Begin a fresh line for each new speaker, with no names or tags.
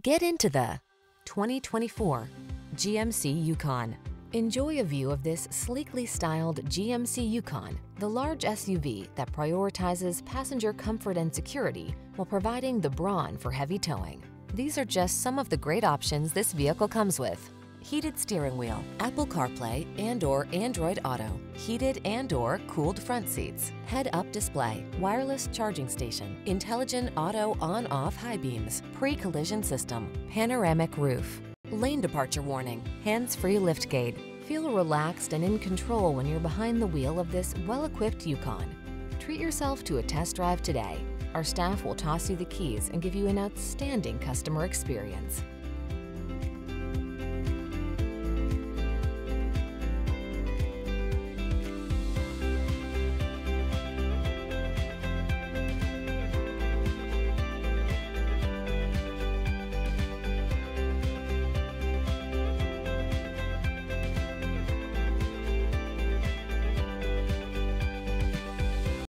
Get into the 2024 GMC Yukon. Enjoy a view of this sleekly styled GMC Yukon, the large SUV that prioritizes passenger comfort and security while providing the brawn for heavy towing. These are just some of the great options this vehicle comes with. Heated steering wheel, Apple CarPlay and or Android Auto, heated and or cooled front seats, head-up display, wireless charging station, intelligent auto on-off high beams, pre-collision system, panoramic roof, lane departure warning, hands-free liftgate. Feel relaxed and in control when you're behind the wheel of this well-equipped Yukon. Treat yourself to a test drive today. Our staff will toss you the keys and give you an outstanding customer experience.